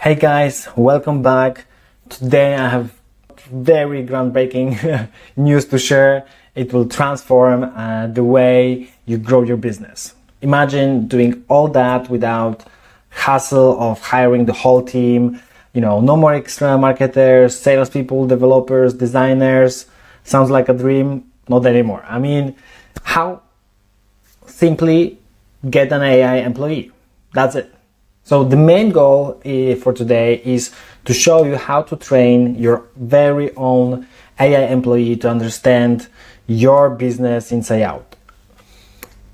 Hey guys, welcome back. Today I have very groundbreaking news to share. It will transform uh, the way you grow your business. Imagine doing all that without hassle of hiring the whole team. You know, no more extra marketers, salespeople, developers, designers. Sounds like a dream. Not anymore. I mean, how simply get an AI employee. That's it. So the main goal eh, for today is to show you how to train your very own AI employee to understand your business inside out,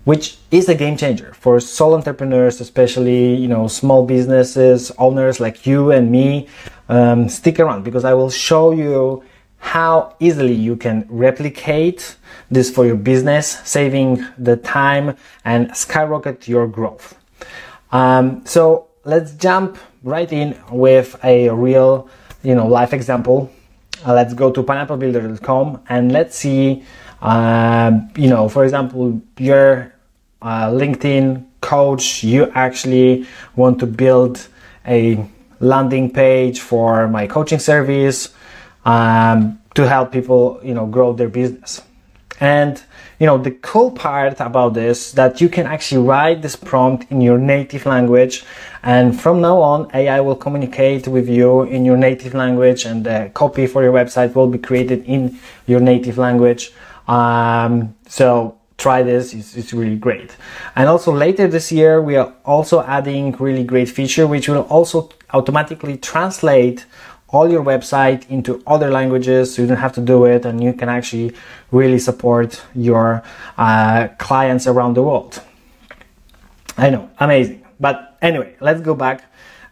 which is a game changer for sole entrepreneurs, especially you know small businesses owners like you and me. Um, stick around because I will show you how easily you can replicate this for your business, saving the time and skyrocket your growth. Um, so let's jump right in with a real, you know, life example. Uh, let's go to pineapplebuilder.com and let's see, uh, you know, for example, your uh, LinkedIn coach, you actually want to build a landing page for my coaching service um, to help people, you know, grow their business. And you know the cool part about this that you can actually write this prompt in your native language and from now on AI will communicate with you in your native language and the copy for your website will be created in your native language. Um, so try this it's, it's, really great and also later this year we are also adding really great feature which will also automatically translate all your website into other languages so you don't have to do it and you can actually really support your uh, clients around the world. I know amazing. But anyway let's go back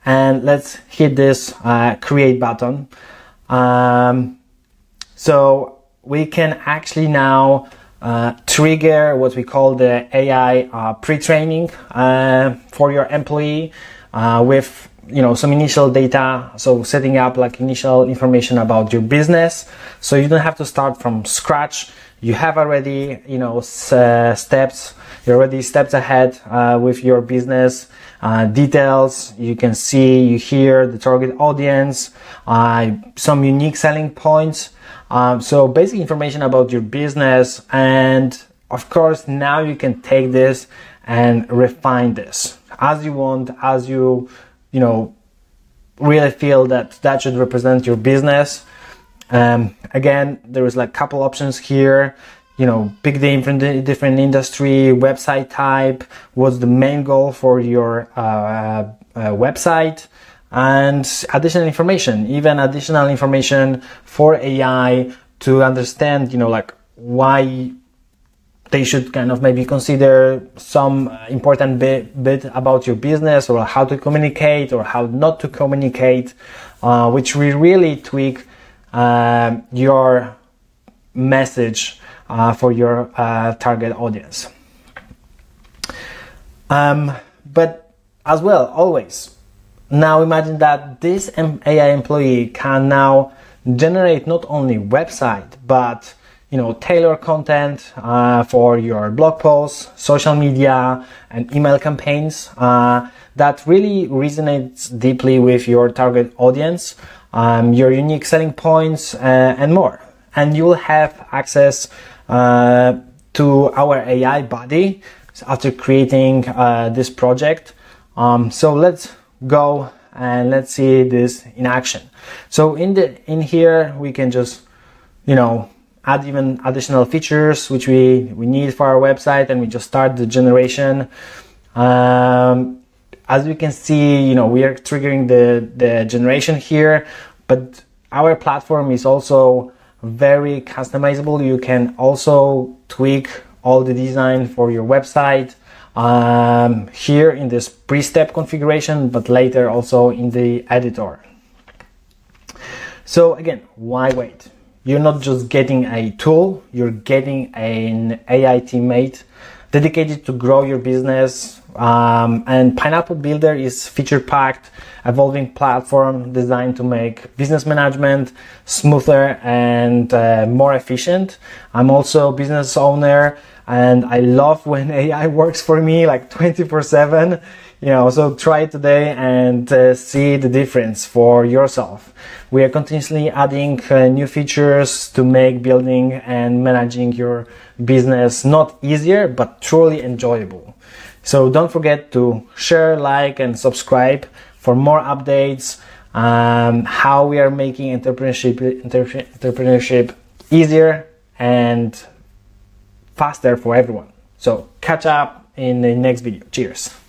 and let's hit this uh, create button. Um, so we can actually now uh, trigger what we call the AI uh, pre-training uh, for your employee uh, with you know some initial data so setting up like initial information about your business. So you don't have to start from scratch. You have already you know uh, steps. You're already steps ahead uh, with your business uh, details. You can see you hear the target audience uh, some unique selling points. Um, so basic information about your business and of course now you can take this and refine this. As you want as you you know, really feel that that should represent your business. Um, again, there is like a couple options here. You know, pick the different, different industry, website type, what's the main goal for your uh, uh, website, and additional information, even additional information for AI to understand, you know, like why they should kind of maybe consider some important bit, bit about your business or how to communicate or how not to communicate, uh, which will really tweak uh, your message uh, for your uh, target audience. Um, but as well, always, now imagine that this AI employee can now generate not only website, but you know, tailor content uh, for your blog posts, social media, and email campaigns uh, that really resonates deeply with your target audience, um, your unique selling points, uh, and more. And you will have access uh, to our AI buddy after creating uh, this project. Um, so let's go and let's see this in action. So in the in here we can just you know add even additional features which we, we need for our website and we just start the generation. Um, as you can see, you know, we are triggering the, the generation here, but our platform is also very customizable. You can also tweak all the design for your website um, here in this pre-step configuration, but later also in the editor. So again, why wait? You're not just getting a tool, you're getting an AI teammate dedicated to grow your business. Um, and Pineapple Builder is feature packed, evolving platform designed to make business management smoother and uh, more efficient. I'm also a business owner and I love when AI works for me like 24 7 you know, so try it today and uh, see the difference for yourself. We are continuously adding uh, new features to make building and managing your business not easier, but truly enjoyable. So don't forget to share, like, and subscribe for more updates. Um, how we are making entrepreneurship, entrepreneurship easier and faster for everyone. So catch up in the next video. Cheers.